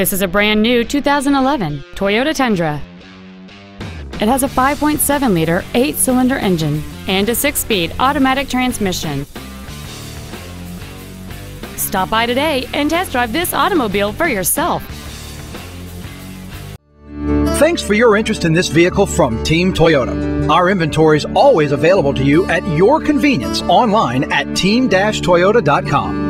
This is a brand new 2011 Toyota Tundra. It has a 5.7 liter, 8 cylinder engine and a 6 speed automatic transmission. Stop by today and test drive this automobile for yourself. Thanks for your interest in this vehicle from Team Toyota. Our inventory is always available to you at your convenience online at team-toyota.com.